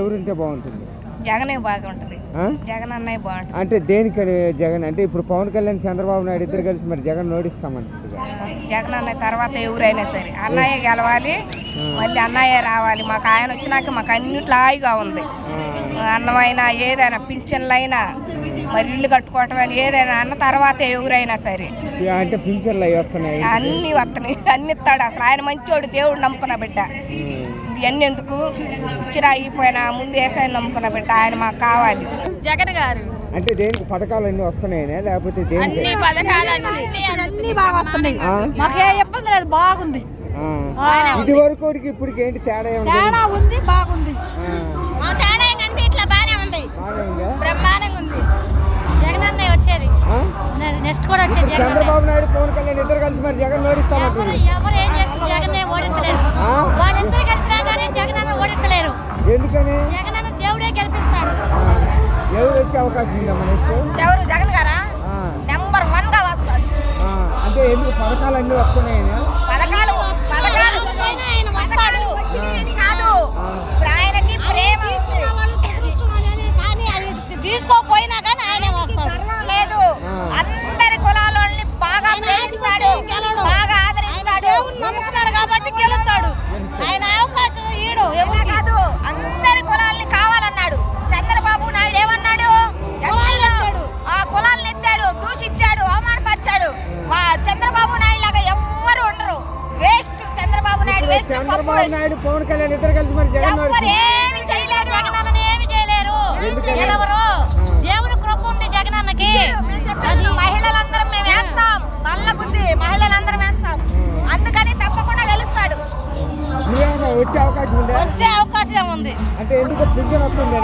ఎవరుంటే బాగుంటుంది? జగనే బాగుంటుంది? జగన్ అన్నయ్య బాగుంటుంది. అంటే దేనికని జగన్? అంటే ఇప్పుడు పవన్ కళ్యాణ్ చంద్రబాబు నాయుడు ఇద్దరు కలిసి మరి జగన్ ఓడిస్తామంటుంది జగన్ అన్నయ్య తర్వాత ఎవరైనా సరే అన్నయ్య గెలవాలి మళ్ళీ అన్నయ్య రావాలి. మాకు ఆయన వచ్చినాక మాకు అన్నిట్లో హాయిగా ఉంది. అన్నమైనా ఏదైనా పింఛన్లైనా మరి ఇల్లు కట్టుకోవటం ఏదైనా అన్న తర్వాత ఎవరైనా సరే. అంటే పింఛన్లు అన్ని వస్తున్నాయి. అన్ని ఇస్తాడు అసలు. ఆయన మంచోడు దేవుడు నమ్ముకున్న బిడ్డ. ఇవన్నీ ఎందుకు? ఇచ్చిరా అయిపోయినా ముందు వేసాయని నమ్ముకున్న బిడ్డ ఆయన మాకు కావాలి. జగన్ గారు. అంటే దేనికి పథకాలు అన్ని వస్తున్నాయనే లేకపోతే దేనికి? అన్ని పథకాలు అన్ని అన్ని బాగా వస్తున్నాయి. ఆ? మాకే ఇబ్బంది లేదు బాగుంది. ఇది వరకు ఇప్పటికి ఏంటి తేడా ఏముంది? తేడా ఉంది బాగుంది. ఆ. తేడా ఏంటంటే ఇట్లా బాగానే ఉంది. బాగా ఉందా? బ్రహ్మాండంగా ఉంది. జగన్ అన్నయ్య వచ్చేది. ఆ? నెక్స్ట్ కూడా వచ్చేది జగన్ అన్నయ్య. చంద్రబాబు నాయుడు పవన్ కళ్యాణ్ ఇద్దరు కలిసి మరి జగన్ ఓడిస్తామంటుంది ఎవరు ఏం చేస్తే జగన్ ఓడించలేరు. ఎందుకని జగన్ దేవుడే గెలిపిస్తాడు. ఎవరు వచ్చే అవకాశం ఉందమ్మా నెక్స్ట్ ఎవరు? జగన్ గారా. నెంబర్ వన్గా వస్తాడు. అంటే ఎందుకు పథకాలు అన్ని వస్తున్నాయని? పథకాలు పథకాలు ఆయన వస్తాడు. వచ్చినాయని కాదు. ఇప్పుడు ఆయనకి ప్రేమ ఉంది. కానీ అది తీసుకోపోయినా కానీ ఆయనే వస్తాడు. లేదు. అందరి కులాలని బాగా ప్రేమిస్తాడు. బాగా ఆదరిస్తాడు. నమ్ముకున్నాడు కాబట్టి గెలుస్తాడు. చంద్రబాబు నాయుడు పవన్ కళ్యాణ్ ఇద్దరు కలిసి మరి జగన్ ఏమి చేయలేరు జగన్ ఏమి దేవుని కృప ఉంది జగన్ అన్నకి మహిళలందరం మేము వేస్తాం. నల్ల బుద్ధి మహిళలందరం వేస్తాం. అందుకని తప్పకుండా గెలుస్తాడు. వచ్చే అవకాశం ఉందా? అంటే ఎందుకు పింఛన్ వస్తుంది